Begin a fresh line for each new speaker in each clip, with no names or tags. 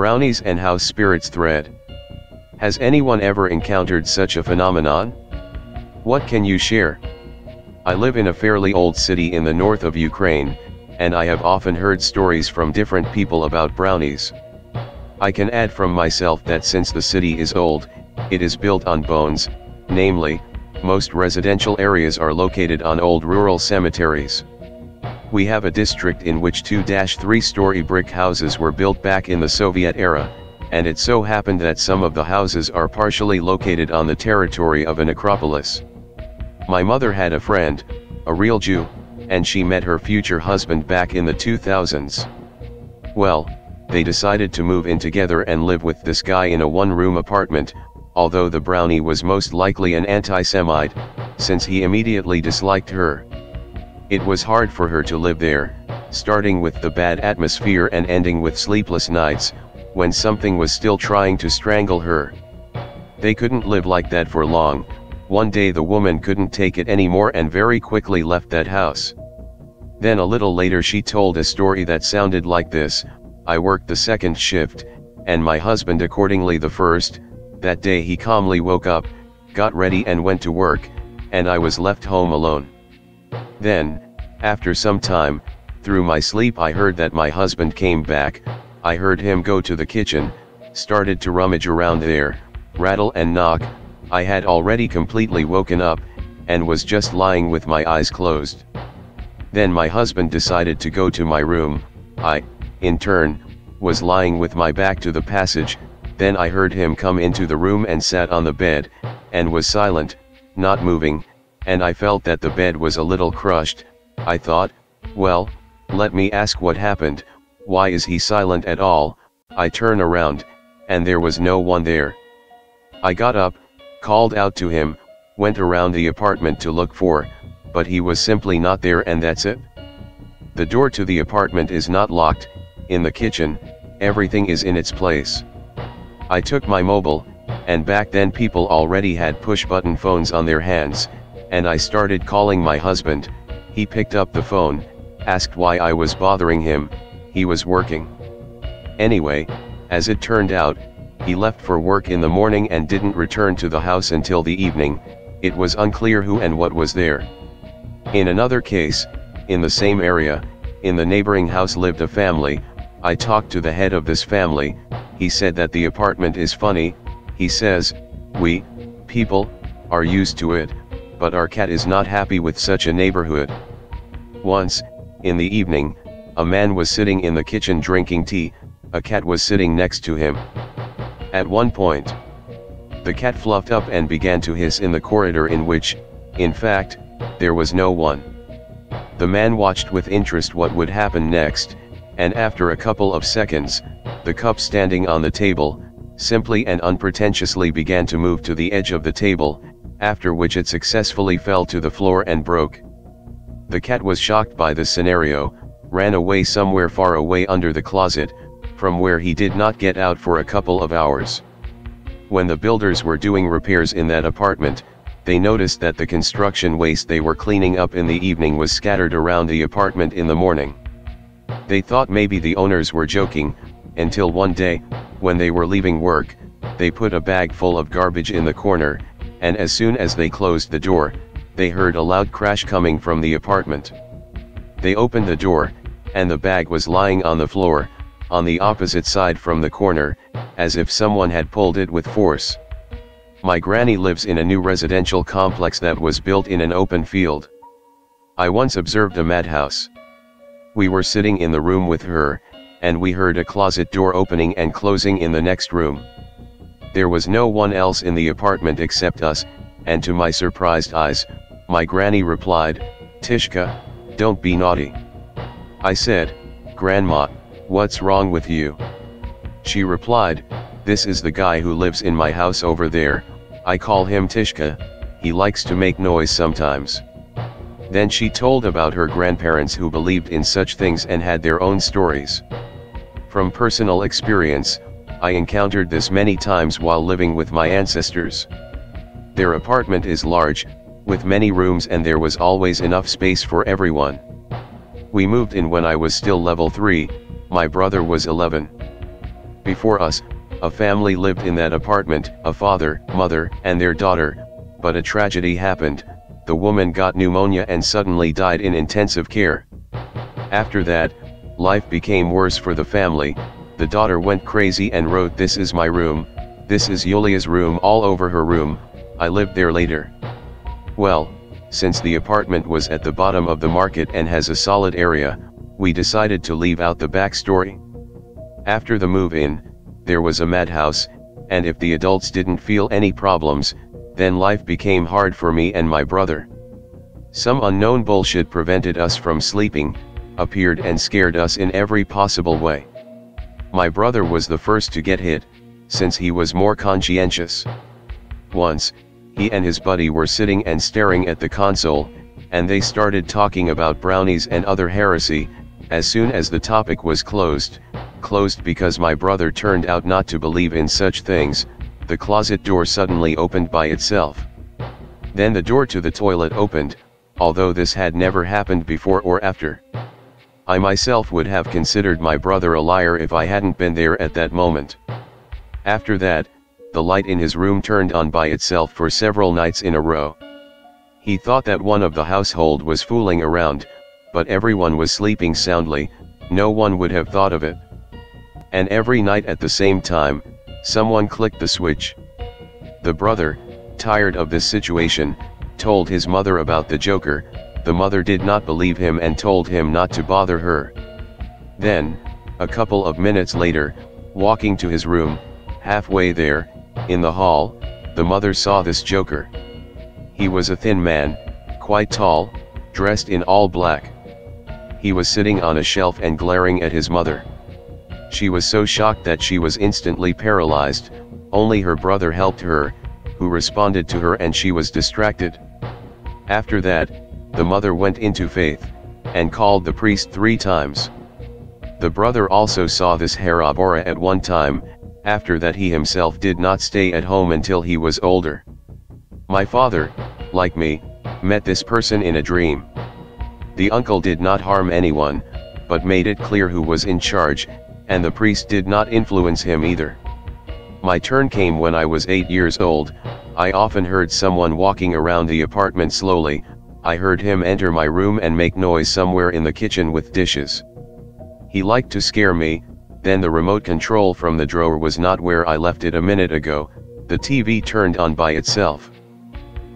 Brownies and house spirits thread. Has anyone ever encountered such a phenomenon? What can you share? I live in a fairly old city in the north of Ukraine, and I have often heard stories from different people about brownies. I can add from myself that since the city is old, it is built on bones, namely, most residential areas are located on old rural cemeteries. We have a district in which two 3-story brick houses were built back in the Soviet era, and it so happened that some of the houses are partially located on the territory of an necropolis. My mother had a friend, a real Jew, and she met her future husband back in the 2000s. Well, they decided to move in together and live with this guy in a one-room apartment, although the brownie was most likely an anti-Semite, since he immediately disliked her. It was hard for her to live there, starting with the bad atmosphere and ending with sleepless nights, when something was still trying to strangle her. They couldn't live like that for long, one day the woman couldn't take it anymore and very quickly left that house. Then a little later she told a story that sounded like this, I worked the second shift, and my husband accordingly the first, that day he calmly woke up, got ready and went to work, and I was left home alone. Then, after some time, through my sleep I heard that my husband came back, I heard him go to the kitchen, started to rummage around there, rattle and knock, I had already completely woken up, and was just lying with my eyes closed. Then my husband decided to go to my room, I, in turn, was lying with my back to the passage, then I heard him come into the room and sat on the bed, and was silent, not moving, and I felt that the bed was a little crushed, I thought, well, let me ask what happened, why is he silent at all, I turn around, and there was no one there. I got up, called out to him, went around the apartment to look for, but he was simply not there and that's it. The door to the apartment is not locked, in the kitchen, everything is in its place. I took my mobile, and back then people already had push button phones on their hands, and I started calling my husband, he picked up the phone, asked why I was bothering him, he was working. Anyway, as it turned out, he left for work in the morning and didn't return to the house until the evening, it was unclear who and what was there. In another case, in the same area, in the neighboring house lived a family, I talked to the head of this family, he said that the apartment is funny, he says, we, people, are used to it, but our cat is not happy with such a neighborhood. Once, in the evening, a man was sitting in the kitchen drinking tea, a cat was sitting next to him. At one point, the cat fluffed up and began to hiss in the corridor in which, in fact, there was no one. The man watched with interest what would happen next, and after a couple of seconds, the cup standing on the table, simply and unpretentiously began to move to the edge of the table, after which it successfully fell to the floor and broke. The cat was shocked by the scenario, ran away somewhere far away under the closet, from where he did not get out for a couple of hours. When the builders were doing repairs in that apartment, they noticed that the construction waste they were cleaning up in the evening was scattered around the apartment in the morning. They thought maybe the owners were joking, until one day, when they were leaving work, they put a bag full of garbage in the corner, and as soon as they closed the door, they heard a loud crash coming from the apartment. They opened the door, and the bag was lying on the floor, on the opposite side from the corner, as if someone had pulled it with force. My granny lives in a new residential complex that was built in an open field. I once observed a madhouse. We were sitting in the room with her, and we heard a closet door opening and closing in the next room. There was no one else in the apartment except us, and to my surprised eyes, my granny replied, Tishka, don't be naughty. I said, Grandma, what's wrong with you? She replied, this is the guy who lives in my house over there, I call him Tishka, he likes to make noise sometimes. Then she told about her grandparents who believed in such things and had their own stories. From personal experience, I encountered this many times while living with my ancestors. Their apartment is large, with many rooms and there was always enough space for everyone. We moved in when I was still level 3, my brother was 11. Before us, a family lived in that apartment, a father, mother, and their daughter, but a tragedy happened, the woman got pneumonia and suddenly died in intensive care. After that, life became worse for the family, the daughter went crazy and wrote this is my room, this is Yulia's room all over her room, I lived there later. Well, since the apartment was at the bottom of the market and has a solid area, we decided to leave out the backstory. After the move-in, there was a madhouse, and if the adults didn't feel any problems, then life became hard for me and my brother. Some unknown bullshit prevented us from sleeping, appeared and scared us in every possible way. My brother was the first to get hit, since he was more conscientious. Once, he and his buddy were sitting and staring at the console, and they started talking about brownies and other heresy, as soon as the topic was closed, closed because my brother turned out not to believe in such things, the closet door suddenly opened by itself. Then the door to the toilet opened, although this had never happened before or after. I myself would have considered my brother a liar if I hadn't been there at that moment. After that, the light in his room turned on by itself for several nights in a row. He thought that one of the household was fooling around, but everyone was sleeping soundly, no one would have thought of it. And every night at the same time, someone clicked the switch. The brother, tired of this situation, told his mother about the joker, the mother did not believe him and told him not to bother her. Then, a couple of minutes later, walking to his room, halfway there, in the hall, the mother saw this joker. He was a thin man, quite tall, dressed in all black. He was sitting on a shelf and glaring at his mother. She was so shocked that she was instantly paralyzed, only her brother helped her, who responded to her and she was distracted. After that, the mother went into faith, and called the priest three times. The brother also saw this Harabora at one time, after that he himself did not stay at home until he was older. My father, like me, met this person in a dream. The uncle did not harm anyone, but made it clear who was in charge, and the priest did not influence him either. My turn came when I was 8 years old, I often heard someone walking around the apartment slowly, I heard him enter my room and make noise somewhere in the kitchen with dishes. He liked to scare me, then the remote control from the drawer was not where I left it a minute ago, the TV turned on by itself.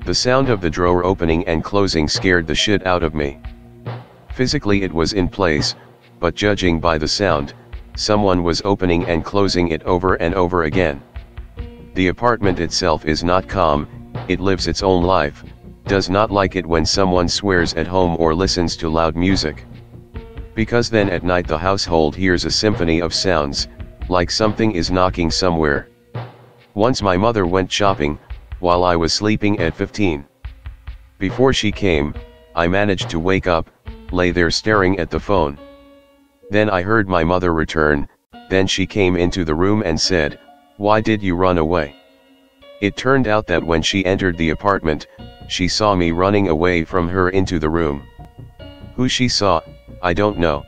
The sound of the drawer opening and closing scared the shit out of me. Physically it was in place, but judging by the sound, someone was opening and closing it over and over again. The apartment itself is not calm, it lives its own life, does not like it when someone swears at home or listens to loud music. Because then at night the household hears a symphony of sounds, like something is knocking somewhere. Once my mother went shopping, while I was sleeping at 15. Before she came, I managed to wake up, lay there staring at the phone. Then I heard my mother return, then she came into the room and said, Why did you run away? It turned out that when she entered the apartment, she saw me running away from her into the room. Who she saw, I don't know.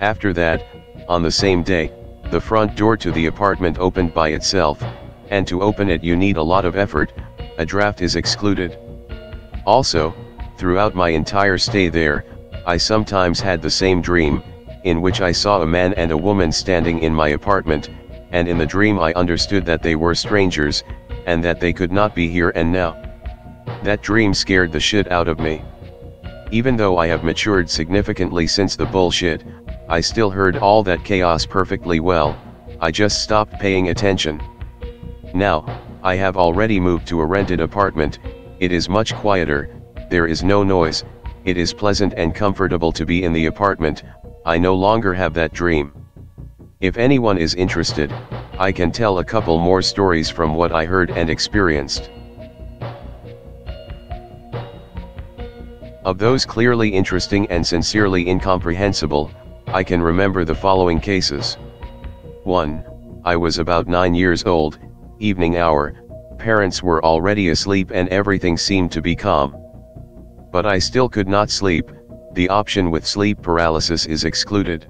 After that, on the same day, the front door to the apartment opened by itself, and to open it you need a lot of effort, a draft is excluded. Also, throughout my entire stay there, I sometimes had the same dream, in which I saw a man and a woman standing in my apartment, and in the dream I understood that they were strangers, and that they could not be here and now. That dream scared the shit out of me. Even though I have matured significantly since the bullshit, I still heard all that chaos perfectly well, I just stopped paying attention. Now, I have already moved to a rented apartment, it is much quieter, there is no noise, it is pleasant and comfortable to be in the apartment, I no longer have that dream. If anyone is interested, I can tell a couple more stories from what I heard and experienced. Of those clearly interesting and sincerely incomprehensible, I can remember the following cases. 1. I was about 9 years old, evening hour, parents were already asleep and everything seemed to be calm. But I still could not sleep, the option with sleep paralysis is excluded.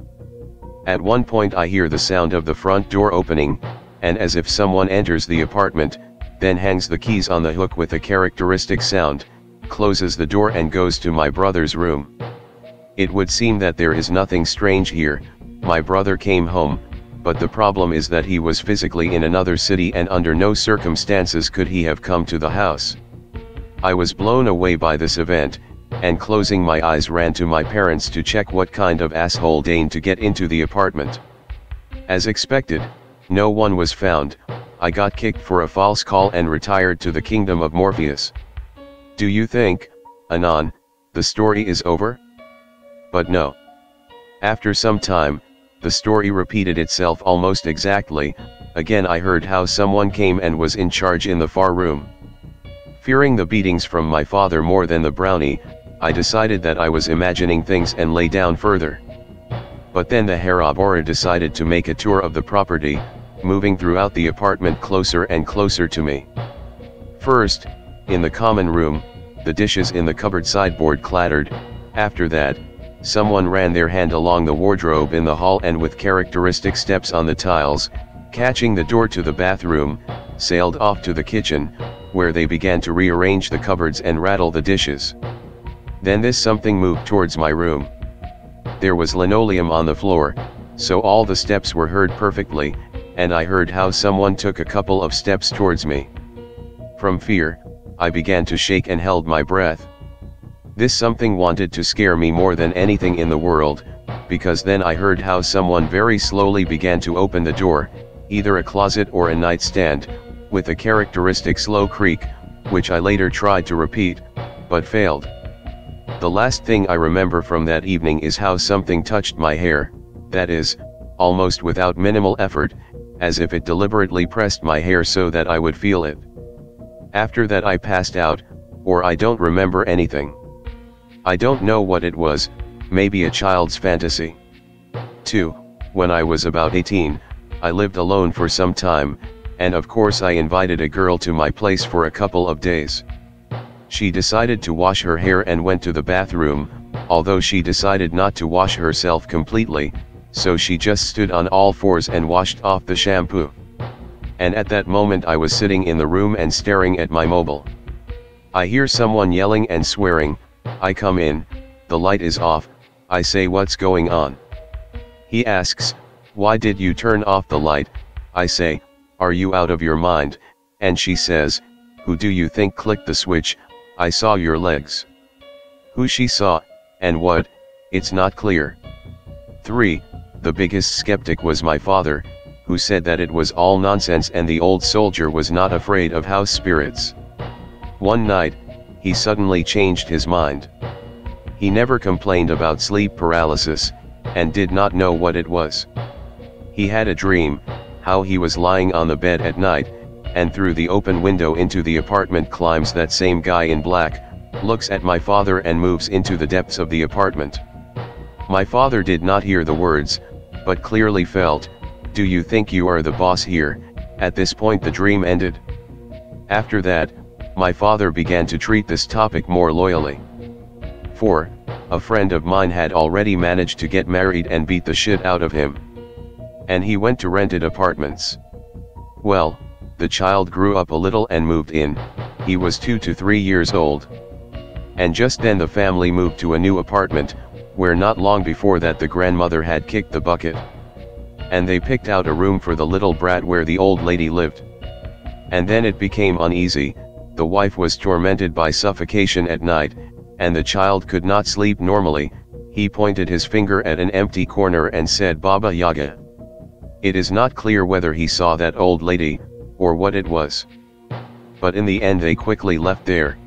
At one point I hear the sound of the front door opening, and as if someone enters the apartment, then hangs the keys on the hook with a characteristic sound, closes the door and goes to my brother's room. It would seem that there is nothing strange here, my brother came home, but the problem is that he was physically in another city and under no circumstances could he have come to the house. I was blown away by this event, and closing my eyes ran to my parents to check what kind of asshole deigned to get into the apartment. As expected, no one was found, I got kicked for a false call and retired to the kingdom of Morpheus. Do you think, Anon, the story is over? But no. After some time, the story repeated itself almost exactly, again I heard how someone came and was in charge in the far room. Fearing the beatings from my father more than the brownie, I decided that I was imagining things and lay down further. But then the Harabora decided to make a tour of the property, moving throughout the apartment closer and closer to me. First, in the common room, the dishes in the cupboard sideboard clattered, after that, someone ran their hand along the wardrobe in the hall and with characteristic steps on the tiles, catching the door to the bathroom, sailed off to the kitchen, where they began to rearrange the cupboards and rattle the dishes. Then this something moved towards my room. There was linoleum on the floor, so all the steps were heard perfectly, and I heard how someone took a couple of steps towards me. From fear, I began to shake and held my breath. This something wanted to scare me more than anything in the world, because then I heard how someone very slowly began to open the door, either a closet or a nightstand, with a characteristic slow creak, which I later tried to repeat, but failed. The last thing I remember from that evening is how something touched my hair, that is, almost without minimal effort, as if it deliberately pressed my hair so that I would feel it. After that I passed out, or I don't remember anything. I don't know what it was, maybe a child's fantasy. 2. When I was about 18, I lived alone for some time, and of course I invited a girl to my place for a couple of days. She decided to wash her hair and went to the bathroom, although she decided not to wash herself completely, so she just stood on all fours and washed off the shampoo. And at that moment I was sitting in the room and staring at my mobile. I hear someone yelling and swearing, I come in, the light is off, I say what's going on. He asks, why did you turn off the light, I say, are you out of your mind, and she says, who do you think clicked the switch, I saw your legs. Who she saw, and what, it's not clear. 3. The biggest skeptic was my father, who said that it was all nonsense and the old soldier was not afraid of house spirits. One night, he suddenly changed his mind. He never complained about sleep paralysis, and did not know what it was. He had a dream, how he was lying on the bed at night, and through the open window into the apartment climbs that same guy in black, looks at my father and moves into the depths of the apartment. My father did not hear the words, but clearly felt, do you think you are the boss here, at this point the dream ended. After that, my father began to treat this topic more loyally. 4. A friend of mine had already managed to get married and beat the shit out of him. And he went to rented apartments. Well, the child grew up a little and moved in, he was 2 to 3 years old. And just then the family moved to a new apartment, where not long before that the grandmother had kicked the bucket. And they picked out a room for the little brat where the old lady lived. And then it became uneasy, the wife was tormented by suffocation at night, and the child could not sleep normally, he pointed his finger at an empty corner and said Baba Yaga. It is not clear whether he saw that old lady, or what it was. But in the end they quickly left there.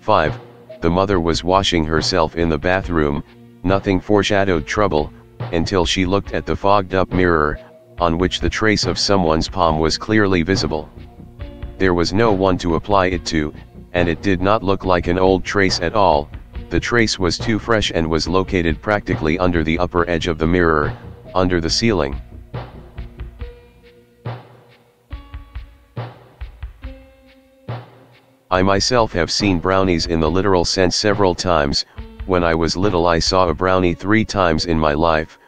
5. The mother was washing herself in the bathroom, nothing foreshadowed trouble, until she looked at the fogged up mirror, on which the trace of someone's palm was clearly visible. There was no one to apply it to, and it did not look like an old trace at all, the trace was too fresh and was located practically under the upper edge of the mirror, under the ceiling. I myself have seen brownies in the literal sense several times, when I was little I saw a brownie three times in my life,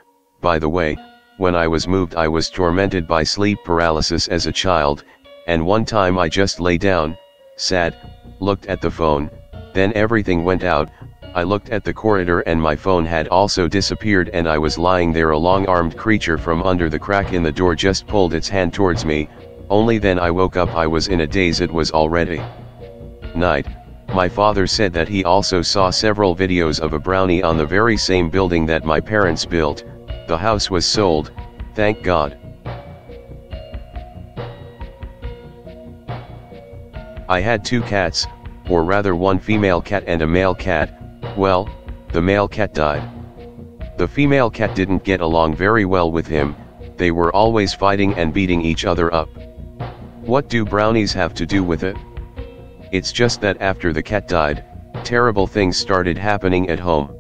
By the way, when I was moved I was tormented by sleep paralysis as a child, and one time I just lay down, sat, looked at the phone, then everything went out, I looked at the corridor and my phone had also disappeared and I was lying there a long-armed creature from under the crack in the door just pulled its hand towards me, only then I woke up I was in a daze it was already night. My father said that he also saw several videos of a brownie on the very same building that my parents built, the house was sold, thank God. I had two cats, or rather one female cat and a male cat, well, the male cat died. The female cat didn't get along very well with him, they were always fighting and beating each other up. What do brownies have to do with it? It's just that after the cat died, terrible things started happening at home.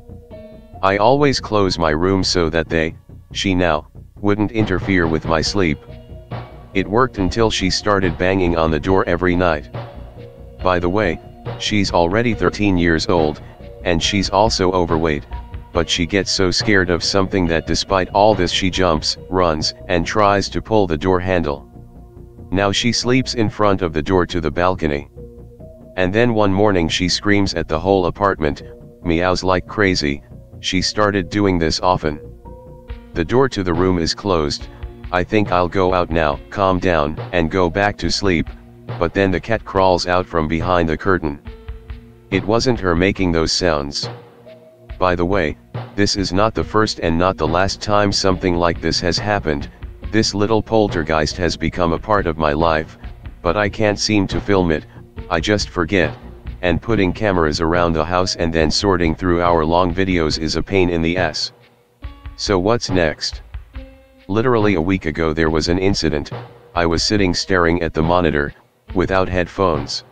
I always close my room so that they, she now, wouldn't interfere with my sleep. It worked until she started banging on the door every night. By the way, she's already 13 years old, and she's also overweight, but she gets so scared of something that despite all this she jumps, runs, and tries to pull the door handle. Now she sleeps in front of the door to the balcony. And then one morning she screams at the whole apartment, meows like crazy, she started doing this often. The door to the room is closed, I think I'll go out now, calm down, and go back to sleep, but then the cat crawls out from behind the curtain. It wasn't her making those sounds. By the way, this is not the first and not the last time something like this has happened, this little poltergeist has become a part of my life, but I can't seem to film it, I just forget, and putting cameras around the house and then sorting through our long videos is a pain in the ass. So what's next? Literally a week ago there was an incident, I was sitting staring at the monitor, without headphones.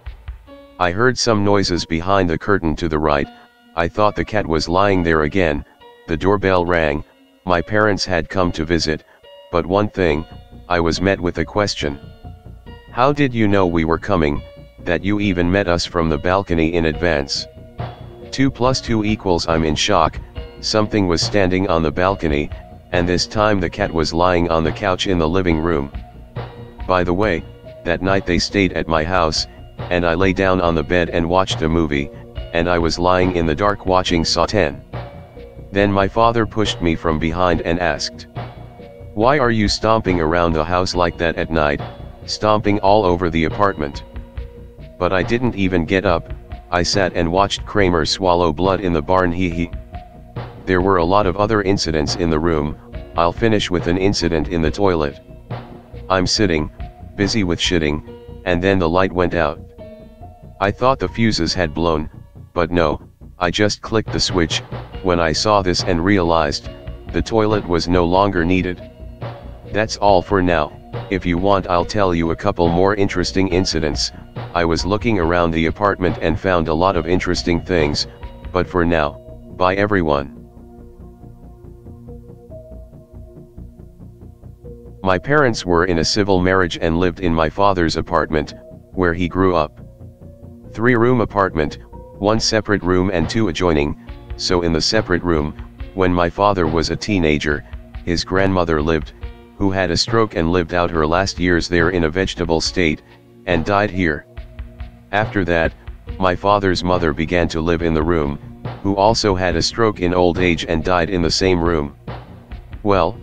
I heard some noises behind the curtain to the right, I thought the cat was lying there again, the doorbell rang, my parents had come to visit, but one thing, I was met with a question. How did you know we were coming, that you even met us from the balcony in advance? 2 plus 2 equals I'm in shock, something was standing on the balcony, and this time the cat was lying on the couch in the living room. By the way, that night they stayed at my house, and I lay down on the bed and watched a movie, and I was lying in the dark watching Saw 10. Then my father pushed me from behind and asked, Why are you stomping around the house like that at night, stomping all over the apartment? But I didn't even get up, I sat and watched Kramer swallow blood in the barn hee hee. There were a lot of other incidents in the room, I'll finish with an incident in the toilet. I'm sitting, busy with shitting, and then the light went out. I thought the fuses had blown, but no, I just clicked the switch, when I saw this and realized, the toilet was no longer needed. That's all for now, if you want I'll tell you a couple more interesting incidents, I was looking around the apartment and found a lot of interesting things, but for now, bye everyone. My parents were in a civil marriage and lived in my father's apartment, where he grew up. Three-room apartment, one separate room and two adjoining, so in the separate room, when my father was a teenager, his grandmother lived, who had a stroke and lived out her last years there in a vegetable state, and died here. After that, my father's mother began to live in the room, who also had a stroke in old age and died in the same room. Well,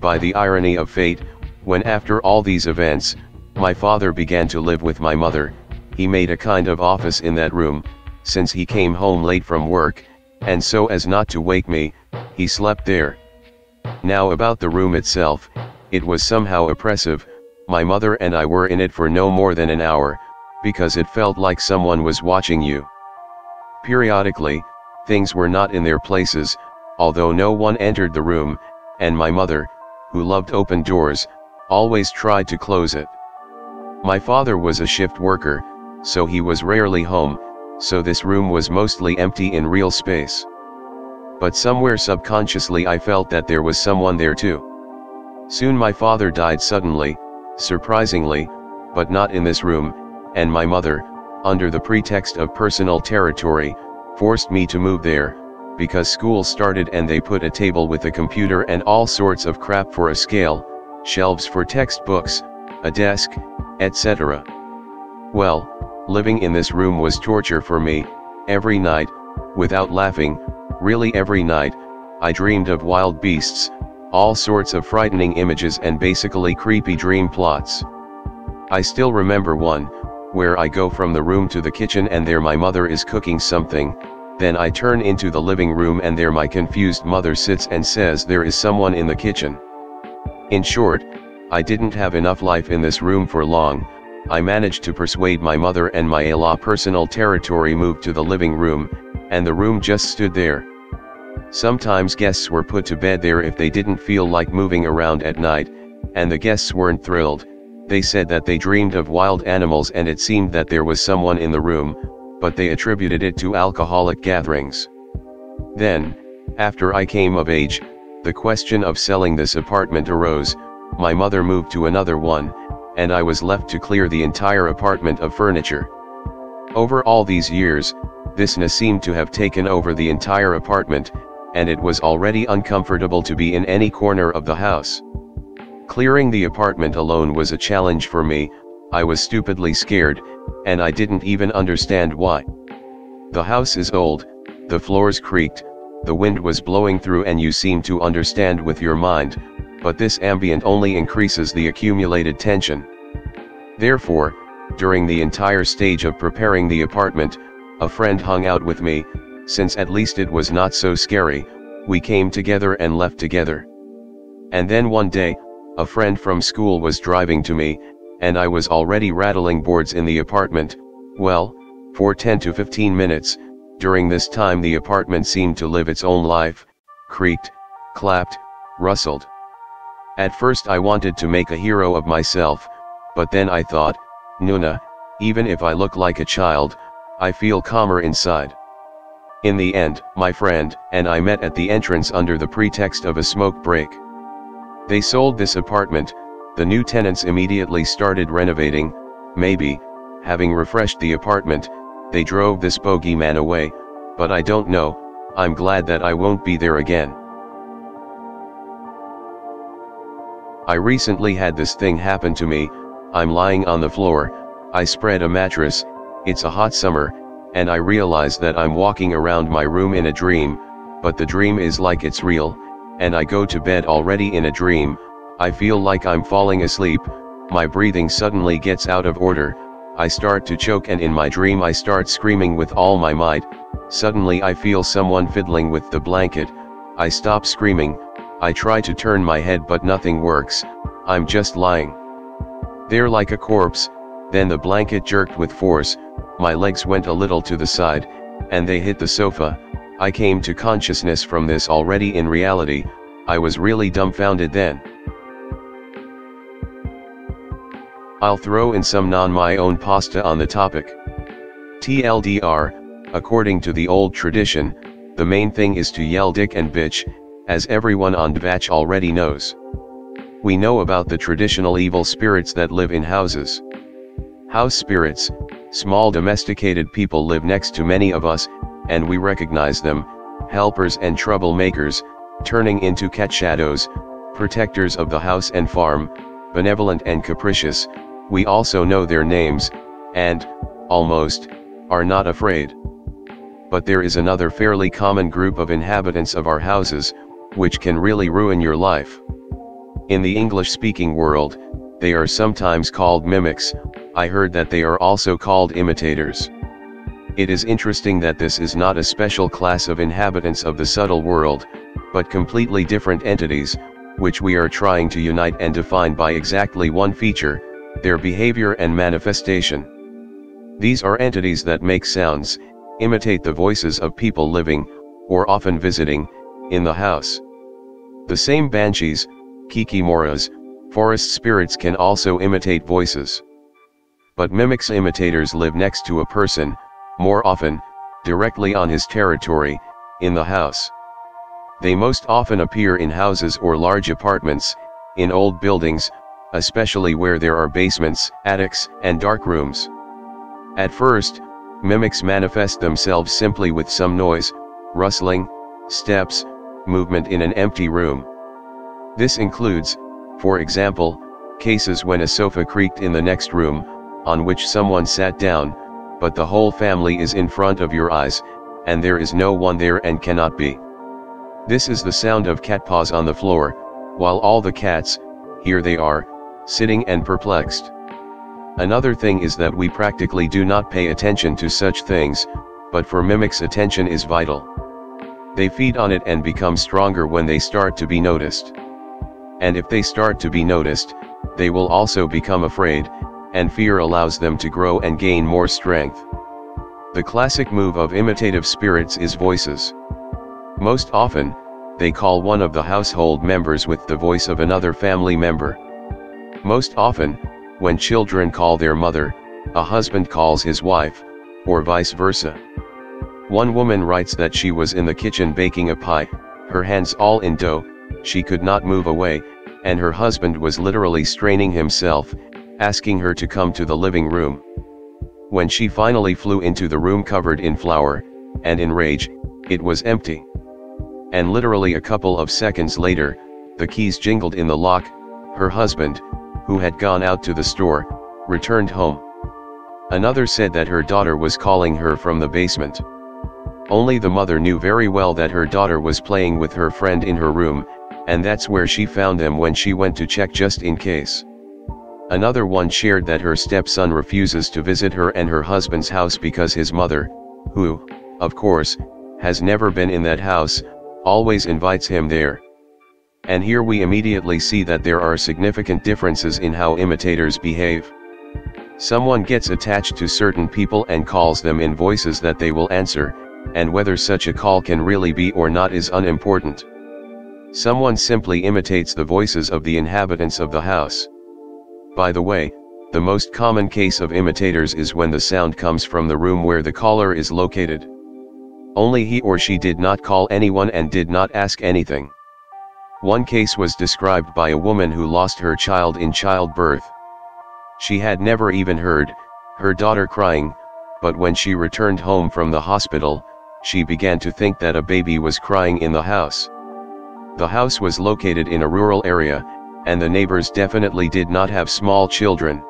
by the irony of fate, when after all these events, my father began to live with my mother, he made a kind of office in that room, since he came home late from work, and so as not to wake me, he slept there. Now about the room itself, it was somehow oppressive, my mother and I were in it for no more than an hour, because it felt like someone was watching you. Periodically, things were not in their places, although no one entered the room, and my mother, who loved open doors, always tried to close it. My father was a shift worker, so he was rarely home, so this room was mostly empty in real space. But somewhere subconsciously I felt that there was someone there too. Soon my father died suddenly, surprisingly, but not in this room, and my mother, under the pretext of personal territory, forced me to move there, because school started and they put a table with a computer and all sorts of crap for a scale, shelves for textbooks, a desk, etc. Well, living in this room was torture for me, every night, without laughing, really every night, I dreamed of wild beasts, all sorts of frightening images and basically creepy dream plots. I still remember one, where I go from the room to the kitchen and there my mother is cooking something, then I turn into the living room and there my confused mother sits and says there is someone in the kitchen. In short, I didn't have enough life in this room for long, I managed to persuade my mother and my Ella personal territory moved to the living room, and the room just stood there. Sometimes guests were put to bed there if they didn't feel like moving around at night, and the guests weren't thrilled, they said that they dreamed of wild animals and it seemed that there was someone in the room, but they attributed it to alcoholic gatherings. Then, after I came of age, the question of selling this apartment arose, my mother moved to another one, and I was left to clear the entire apartment of furniture. Over all these years, this na seemed to have taken over the entire apartment, and it was already uncomfortable to be in any corner of the house. Clearing the apartment alone was a challenge for me, I was stupidly scared, and I didn't even understand why. The house is old, the floors creaked, the wind was blowing through and you seem to understand with your mind, but this ambient only increases the accumulated tension. Therefore, during the entire stage of preparing the apartment, a friend hung out with me, since at least it was not so scary, we came together and left together. And then one day, a friend from school was driving to me, and I was already rattling boards in the apartment, well, for 10 to 15 minutes, during this time the apartment seemed to live its own life, creaked, clapped, rustled. At first I wanted to make a hero of myself, but then I thought, Nuna, even if I look like a child, I feel calmer inside. In the end, my friend and I met at the entrance under the pretext of a smoke break. They sold this apartment, the new tenants immediately started renovating, maybe, having refreshed the apartment, they drove this bogeyman away, but I don't know, I'm glad that I won't be there again. I recently had this thing happen to me, I'm lying on the floor, I spread a mattress, it's a hot summer, and I realize that I'm walking around my room in a dream, but the dream is like it's real, and I go to bed already in a dream, I feel like I'm falling asleep, my breathing suddenly gets out of order, I start to choke and in my dream I start screaming with all my might, suddenly I feel someone fiddling with the blanket, I stop screaming, I try to turn my head but nothing works, I'm just lying. There like a corpse, then the blanket jerked with force, my legs went a little to the side, and they hit the sofa, I came to consciousness from this already in reality, I was really dumbfounded then. I'll throw in some non my own pasta on the topic. TLDR, according to the old tradition, the main thing is to yell dick and bitch, as everyone on Dvach already knows. We know about the traditional evil spirits that live in houses. House spirits, small domesticated people live next to many of us, and we recognize them, helpers and troublemakers, turning into cat shadows, protectors of the house and farm, benevolent and capricious, we also know their names, and, almost, are not afraid. But there is another fairly common group of inhabitants of our houses, which can really ruin your life. In the English-speaking world, they are sometimes called mimics, I heard that they are also called imitators. It is interesting that this is not a special class of inhabitants of the subtle world, but completely different entities, which we are trying to unite and define by exactly one feature, their behavior and manifestation. These are entities that make sounds, imitate the voices of people living, or often visiting, in the house. The same banshees, kikimoras, forest spirits can also imitate voices. But mimics imitators live next to a person, more often, directly on his territory, in the house. They most often appear in houses or large apartments, in old buildings, especially where there are basements, attics, and dark rooms. At first, mimics manifest themselves simply with some noise, rustling, steps, movement in an empty room. This includes, for example, cases when a sofa creaked in the next room, on which someone sat down, but the whole family is in front of your eyes, and there is no one there and cannot be. This is the sound of cat paws on the floor, while all the cats, here they are, sitting and perplexed. Another thing is that we practically do not pay attention to such things, but for mimics attention is vital. They feed on it and become stronger when they start to be noticed. And if they start to be noticed, they will also become afraid, and fear allows them to grow and gain more strength. The classic move of imitative spirits is voices. Most often, they call one of the household members with the voice of another family member. Most often, when children call their mother, a husband calls his wife, or vice versa. One woman writes that she was in the kitchen baking a pie, her hands all in dough, she could not move away, and her husband was literally straining himself, asking her to come to the living room. When she finally flew into the room covered in flour, and in rage, it was empty. And literally a couple of seconds later, the keys jingled in the lock, her husband, who had gone out to the store, returned home. Another said that her daughter was calling her from the basement. Only the mother knew very well that her daughter was playing with her friend in her room, and that's where she found them when she went to check just in case. Another one shared that her stepson refuses to visit her and her husband's house because his mother, who, of course, has never been in that house, always invites him there. And here we immediately see that there are significant differences in how imitators behave. Someone gets attached to certain people and calls them in voices that they will answer, and whether such a call can really be or not is unimportant. Someone simply imitates the voices of the inhabitants of the house. By the way, the most common case of imitators is when the sound comes from the room where the caller is located. Only he or she did not call anyone and did not ask anything. One case was described by a woman who lost her child in childbirth. She had never even heard, her daughter crying, but when she returned home from the hospital, she began to think that a baby was crying in the house. The house was located in a rural area, and the neighbors definitely did not have small children.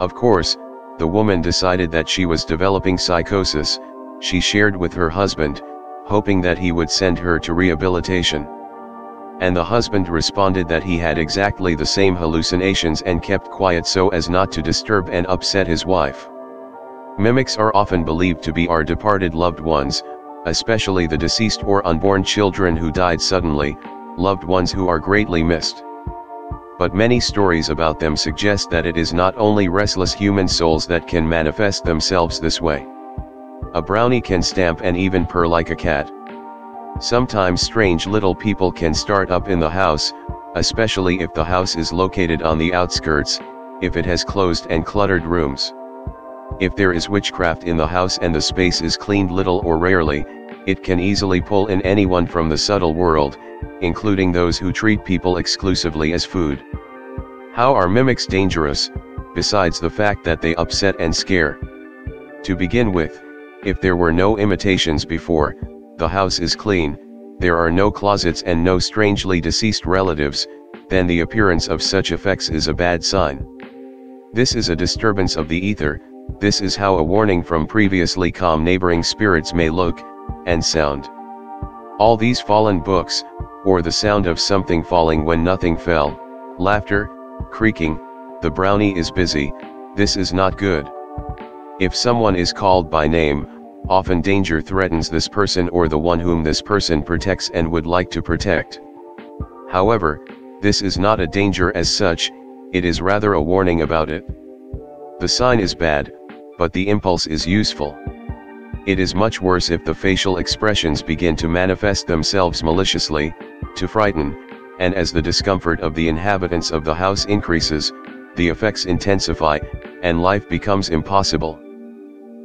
Of course, the woman decided that she was developing psychosis, she shared with her husband, hoping that he would send her to rehabilitation. And the husband responded that he had exactly the same hallucinations and kept quiet so as not to disturb and upset his wife. Mimics are often believed to be our departed loved ones, especially the deceased or unborn children who died suddenly, loved ones who are greatly missed but many stories about them suggest that it is not only restless human souls that can manifest themselves this way. A brownie can stamp and even purr like a cat. Sometimes strange little people can start up in the house, especially if the house is located on the outskirts, if it has closed and cluttered rooms. If there is witchcraft in the house and the space is cleaned little or rarely, it can easily pull in anyone from the subtle world, including those who treat people exclusively as food. How are mimics dangerous, besides the fact that they upset and scare? To begin with, if there were no imitations before, the house is clean, there are no closets and no strangely deceased relatives, then the appearance of such effects is a bad sign. This is a disturbance of the ether, this is how a warning from previously calm neighboring spirits may look, and sound. All these fallen books, or the sound of something falling when nothing fell, laughter, creaking, the brownie is busy, this is not good. If someone is called by name, often danger threatens this person or the one whom this person protects and would like to protect. However, this is not a danger as such, it is rather a warning about it. The sign is bad, but the impulse is useful. It is much worse if the facial expressions begin to manifest themselves maliciously, to frighten, and as the discomfort of the inhabitants of the house increases, the effects intensify, and life becomes impossible.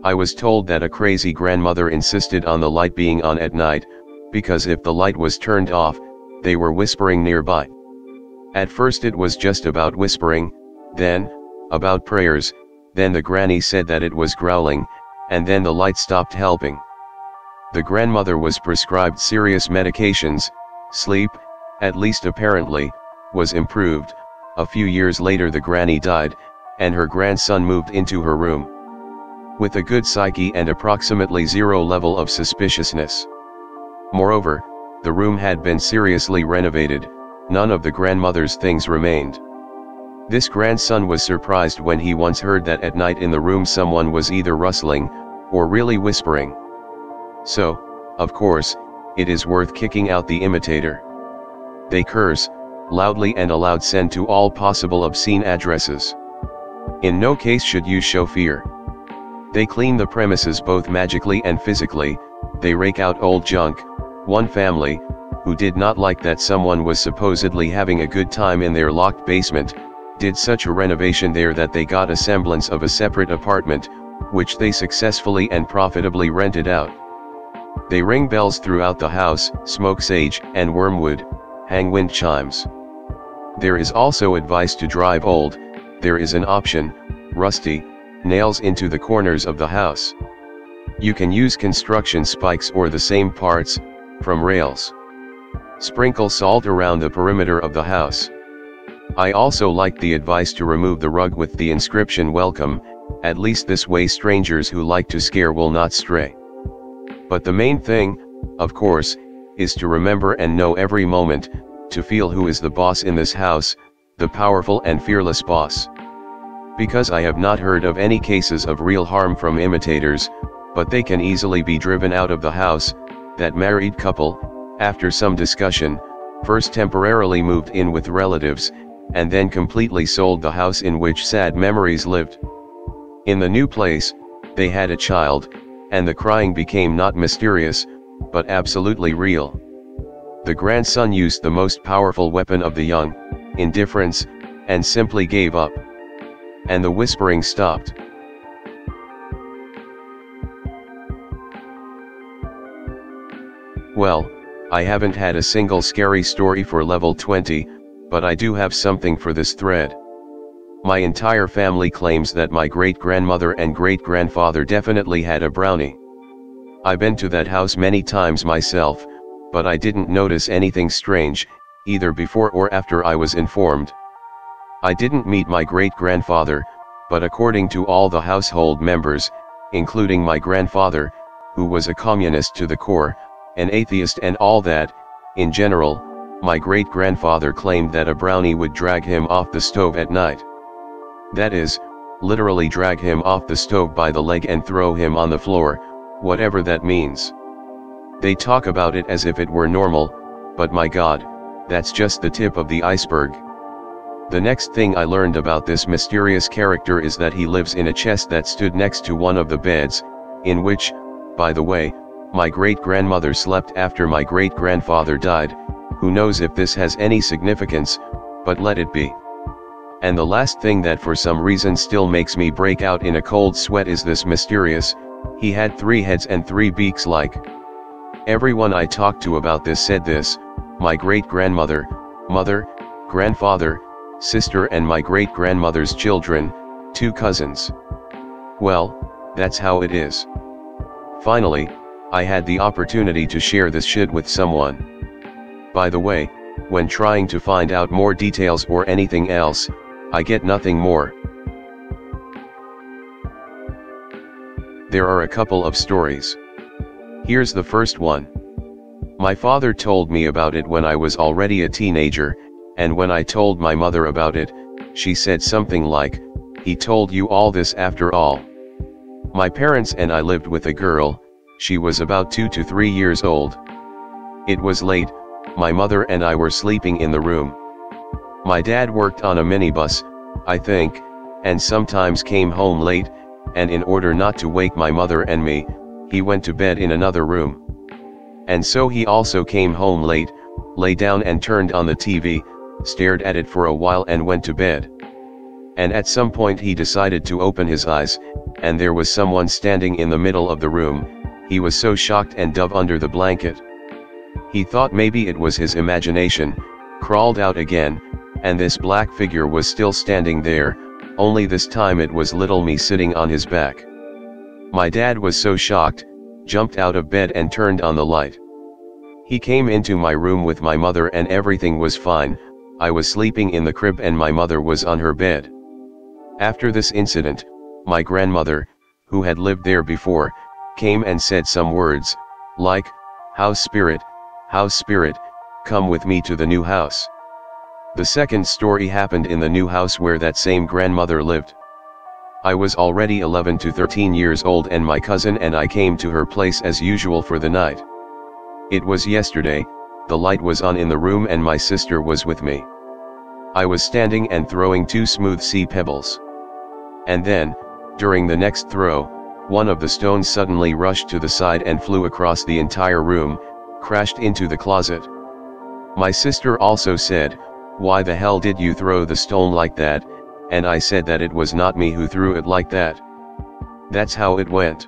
I was told that a crazy grandmother insisted on the light being on at night, because if the light was turned off, they were whispering nearby. At first it was just about whispering, then, about prayers, then the granny said that it was growling, and then the light stopped helping. The grandmother was prescribed serious medications, sleep, at least apparently, was improved, a few years later the granny died, and her grandson moved into her room. With a good psyche and approximately zero level of suspiciousness. Moreover, the room had been seriously renovated, none of the grandmother's things remained. This grandson was surprised when he once heard that at night in the room someone was either rustling, or really whispering. So, of course, it is worth kicking out the imitator. They curse, loudly and aloud send to all possible obscene addresses. In no case should you show fear. They clean the premises both magically and physically, they rake out old junk, one family, who did not like that someone was supposedly having a good time in their locked basement, did such a renovation there that they got a semblance of a separate apartment, which they successfully and profitably rented out. They ring bells throughout the house, smoke sage and wormwood, hang wind chimes. There is also advice to drive old, there is an option, rusty, nails into the corners of the house. You can use construction spikes or the same parts, from rails. Sprinkle salt around the perimeter of the house. I also liked the advice to remove the rug with the inscription welcome, at least this way strangers who like to scare will not stray. But the main thing, of course, is to remember and know every moment, to feel who is the boss in this house, the powerful and fearless boss. Because I have not heard of any cases of real harm from imitators, but they can easily be driven out of the house, that married couple, after some discussion, first temporarily moved in with relatives, and then completely sold the house in which sad memories lived. In the new place, they had a child, and the crying became not mysterious, but absolutely real. The grandson used the most powerful weapon of the young, indifference, and simply gave up. And the whispering stopped. Well, I haven't had a single scary story for level 20, but I do have something for this thread. My entire family claims that my great-grandmother and great-grandfather definitely had a brownie. I've been to that house many times myself, but I didn't notice anything strange, either before or after I was informed. I didn't meet my great-grandfather, but according to all the household members, including my grandfather, who was a communist to the core, an atheist and all that, in general, my great-grandfather claimed that a brownie would drag him off the stove at night. That is, literally drag him off the stove by the leg and throw him on the floor, whatever that means. They talk about it as if it were normal, but my god, that's just the tip of the iceberg. The next thing I learned about this mysterious character is that he lives in a chest that stood next to one of the beds, in which, by the way, my great-grandmother slept after my great-grandfather died, who knows if this has any significance, but let it be. And the last thing that for some reason still makes me break out in a cold sweat is this mysterious, he had three heads and three beaks like. Everyone I talked to about this said this, my great-grandmother, mother, grandfather, sister and my great-grandmother's children, two cousins. Well, that's how it is. Finally, I had the opportunity to share this shit with someone. By the way, when trying to find out more details or anything else, I get nothing more. There are a couple of stories. Here's the first one. My father told me about it when I was already a teenager, and when I told my mother about it, she said something like, he told you all this after all. My parents and I lived with a girl, she was about 2 to 3 years old. It was late, my mother and I were sleeping in the room. My dad worked on a minibus, I think, and sometimes came home late, and in order not to wake my mother and me, he went to bed in another room. And so he also came home late, lay down and turned on the TV, stared at it for a while and went to bed. And at some point he decided to open his eyes, and there was someone standing in the middle of the room, he was so shocked and dove under the blanket. He thought maybe it was his imagination, crawled out again, and this black figure was still standing there, only this time it was little me sitting on his back. My dad was so shocked, jumped out of bed and turned on the light. He came into my room with my mother and everything was fine, I was sleeping in the crib and my mother was on her bed. After this incident, my grandmother, who had lived there before, came and said some words, like, House spirit, house spirit, come with me to the new house. The second story happened in the new house where that same grandmother lived. I was already 11 to 13 years old and my cousin and I came to her place as usual for the night. It was yesterday, the light was on in the room and my sister was with me. I was standing and throwing two smooth sea pebbles. And then, during the next throw, one of the stones suddenly rushed to the side and flew across the entire room, crashed into the closet. My sister also said, why the hell did you throw the stone like that, and I said that it was not me who threw it like that. That's how it went.